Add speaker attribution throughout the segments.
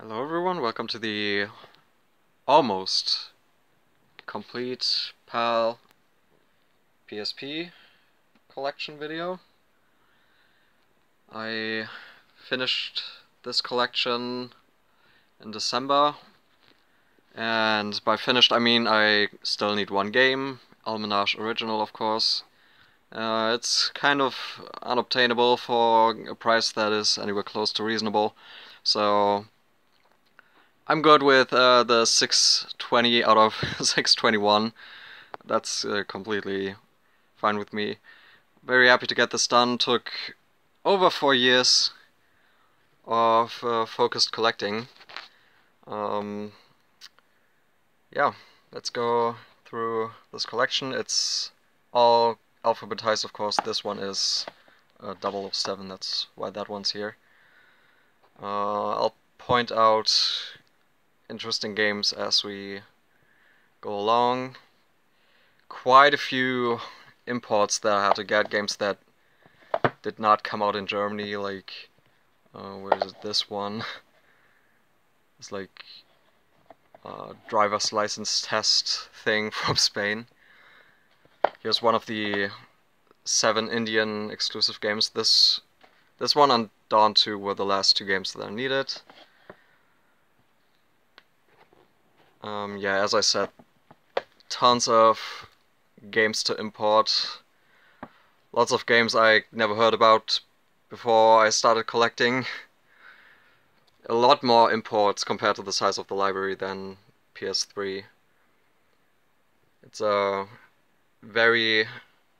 Speaker 1: Hello everyone, welcome to the almost complete PAL PSP collection video. I finished this collection in December and by finished I mean I still need one game, Almenage Original of course. Uh, it's kind of unobtainable for a price that is anywhere close to reasonable, so I'm good with uh, the 620 out of 621. That's uh, completely fine with me. Very happy to get this done. Took over four years of uh, focused collecting. Um, yeah, let's go through this collection. It's all alphabetized, of course. This one is uh, 007, that's why that one's here. Uh, I'll point out interesting games as we go along. Quite a few imports that I had to get, games that did not come out in Germany, like, uh, where is it, this one? It's like a driver's license test thing from Spain. Here's one of the seven Indian exclusive games. This this one and Don 2 were the last two games that I needed. Um, yeah, as I said, tons of games to import. Lots of games I never heard about before I started collecting. A lot more imports compared to the size of the library than PS3. It's a very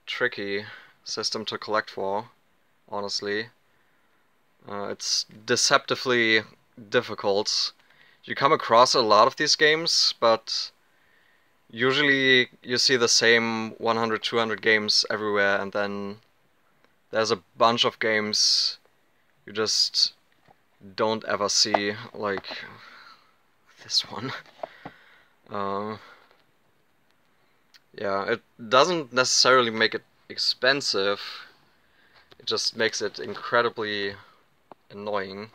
Speaker 1: tricky system to collect for, honestly. Uh, it's deceptively difficult you come across a lot of these games, but usually you see the same 100, 200 games everywhere, and then there's a bunch of games you just don't ever see, like this one. Uh, yeah, it doesn't necessarily make it expensive, it just makes it incredibly annoying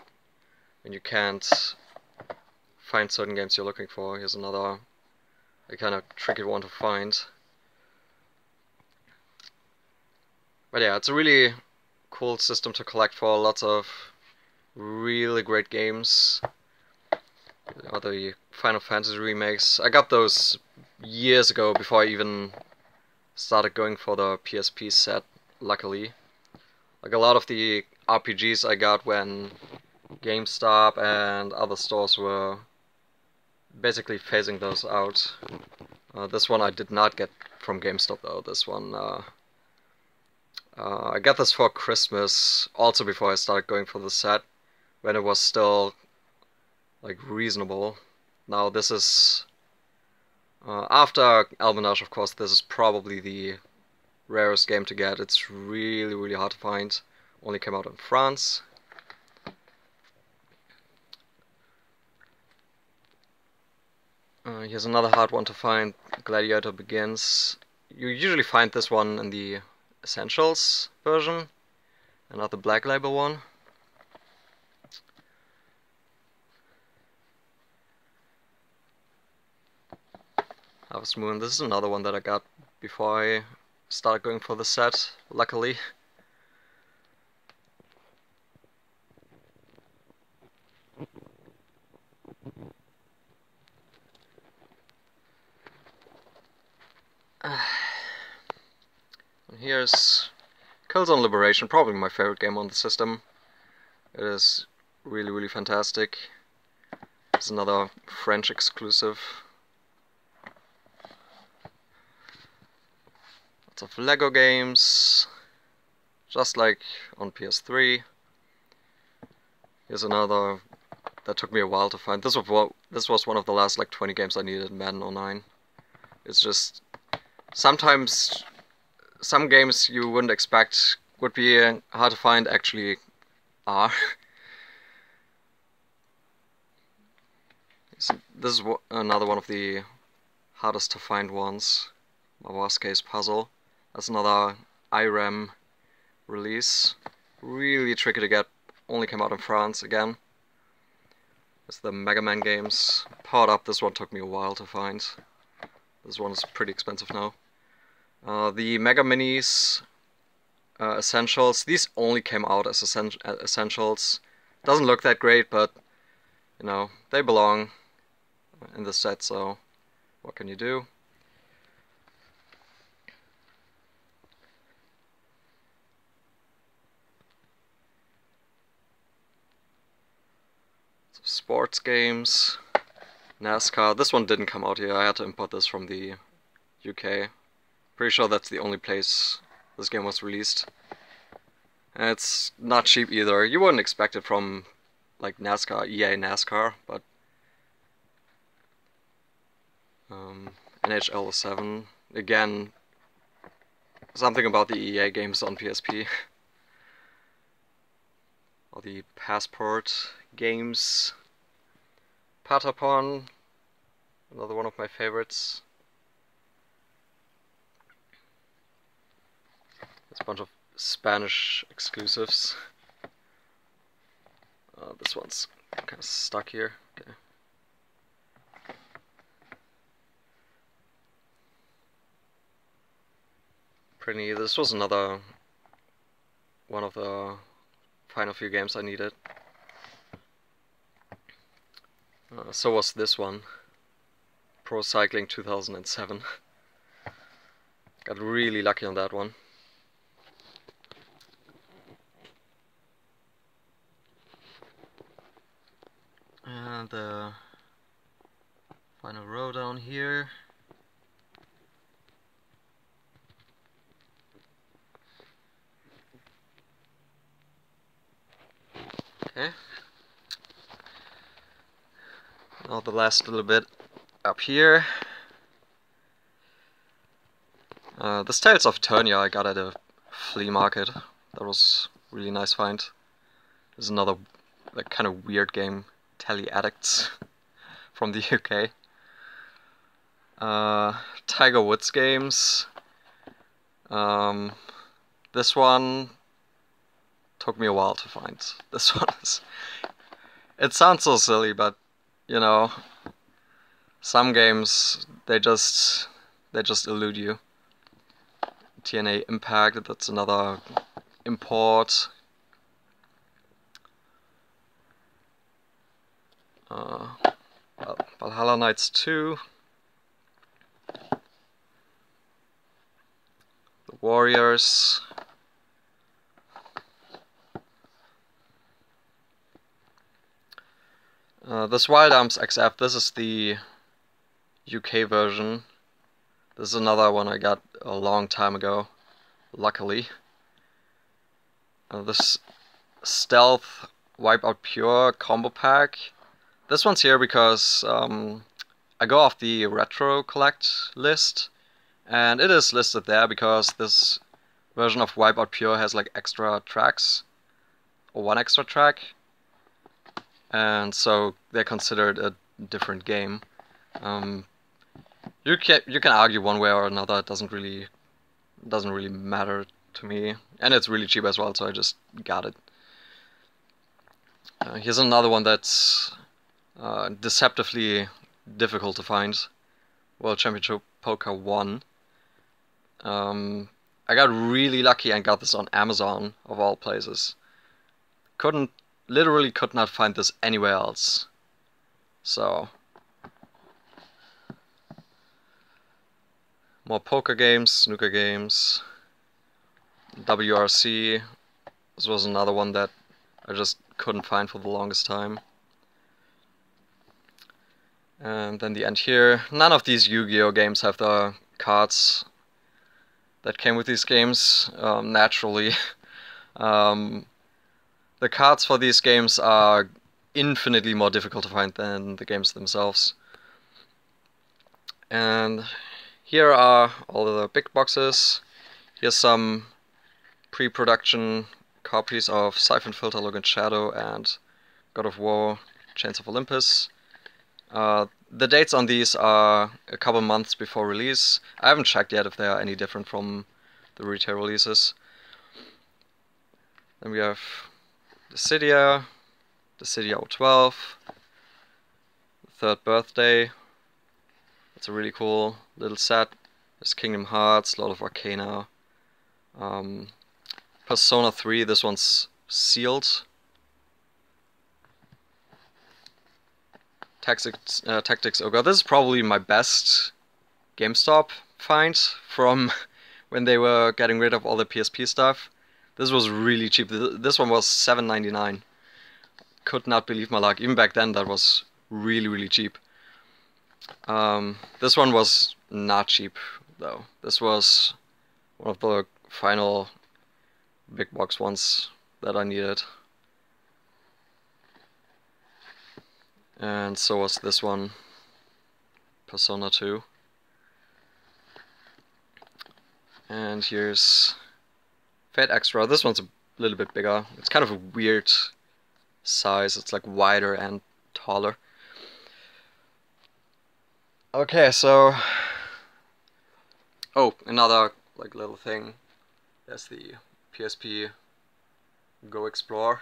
Speaker 1: when you can't find certain games you're looking for. Here's another a kind of tricky one to find. But yeah, it's a really cool system to collect for. Lots of really great games. Other Final Fantasy remakes. I got those years ago before I even started going for the PSP set, luckily. Like a lot of the RPGs I got when GameStop and other stores were basically phasing those out. Uh, this one I did not get from GameStop though. This one uh, uh, I got this for Christmas, also before I started going for the set, when it was still like reasonable. Now this is uh, after Almenage, of course. This is probably the rarest game to get. It's really really hard to find. Only came out in France. Uh, here's another hard one to find, Gladiator Begins. You usually find this one in the Essentials version, and not the Black Label one. Harvest Moon, this is another one that I got before I started going for the set, luckily. And here's Killzone Liberation, probably my favorite game on the system. It is really, really fantastic. It's another French exclusive. Lots of Lego games, just like on PS3. Here's another that took me a while to find. This was this was one of the last like 20 games I needed in Madden 09. It's just sometimes some games you wouldn't expect would be hard to find actually are. this is another one of the hardest to find ones. worst case puzzle. That's another IRAM release. Really tricky to get. Only came out in France again. It's the Mega Man games. Powered Up, this one took me a while to find. This one is pretty expensive now. Uh, the Mega Minis uh, Essentials, these only came out as Essentials. Doesn't look that great, but you know, they belong in the set, so what can you do? sports games, NASCAR. This one didn't come out here. I had to import this from the UK. Pretty sure that's the only place this game was released. And it's not cheap either. You wouldn't expect it from like NASCAR, EA NASCAR, but um, NHL 7 again. Something about the EA games on PSP. Or the Passport games. Patapon, another one of my favorites. It's a bunch of Spanish exclusives. Uh, this one's kind of stuck here. Okay. Pretty. This was another one of the final few games I needed. Uh, so was this one. Pro Cycling 2007. Got really lucky on that one. And the final row down here. Okay. Now the last little bit up here. Uh, this Tales of Eternia I got at a flea market. That was really nice find. There's another like kind of weird game, Telly Addicts, from the UK. Uh, Tiger Woods games. Um, this one took me a while to find. This one is. It sounds so silly, but you know, some games they just they just elude you. TNA Impact, that's another import. Uh, Valhalla Knights 2. The Warriors. Uh, this Wild Arms XF, this is the UK version. This is another one I got a long time ago, luckily. Uh, this Stealth Wipeout Pure combo pack. This one's here because um, I go off the Retro Collect list, and it is listed there because this version of Wipeout Pure has like extra tracks, or one extra track and so they're considered a different game. Um, you can you can argue one way or another. It doesn't really doesn't really matter to me, and it's really cheap as well. So I just got it. Uh, here's another one that's uh, deceptively difficult to find. World Championship Poker 1. Um, I got really lucky and got this on Amazon, of all places. Couldn't literally could not find this anywhere else. So more poker games, snooker games, WRC. This was another one that I just couldn't find for the longest time. And then the end here. None of these Yu-Gi-Oh games have the cards that came with these games, um, naturally. um, the cards for these games are infinitely more difficult to find than the games themselves. And here are all the big boxes. Here's some pre-production copies of Syphon Filter, Logan Shadow, and God of War, Chains of Olympus. Uh, the dates on these are a couple months before release. I haven't checked yet if they are any different from the retail releases. Then we have the Dissidia, the City 012, third birthday. It's a really cool little set. There's Kingdom Hearts, Lord of Arcana. Um, Persona 3, this one's sealed. Tactics, uh, Tactics Ogre. This is probably my best GameStop find from when they were getting rid of all the PSP stuff. This was really cheap. This one was 7.99. Could not believe my luck. Even back then, that was really, really cheap. Um, this one was not cheap, though. This was one of the final big box ones that I needed. And so was this one, Persona 2. And here's Fate Extra. This one's a little bit bigger. It's kind of a weird size. It's like wider and taller. Okay, so oh, another like little thing. There's the PSP Go Explore.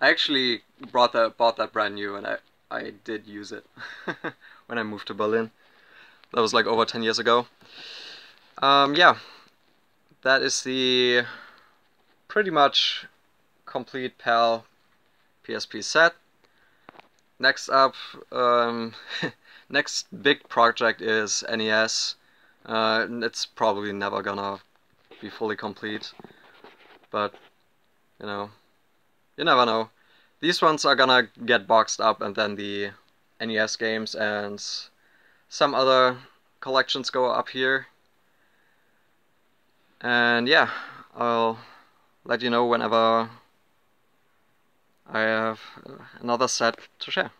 Speaker 1: I actually brought that bought that brand new and I I did use it when I moved to Berlin. That was like over 10 years ago. Um, yeah, that is the pretty much complete PAL PSP set. Next up, um, next big project is NES. Uh, it's probably never gonna be fully complete, but you know, you never know. These ones are gonna get boxed up and then the NES games and some other collections go up here. And yeah, I'll let you know whenever I have another set to share.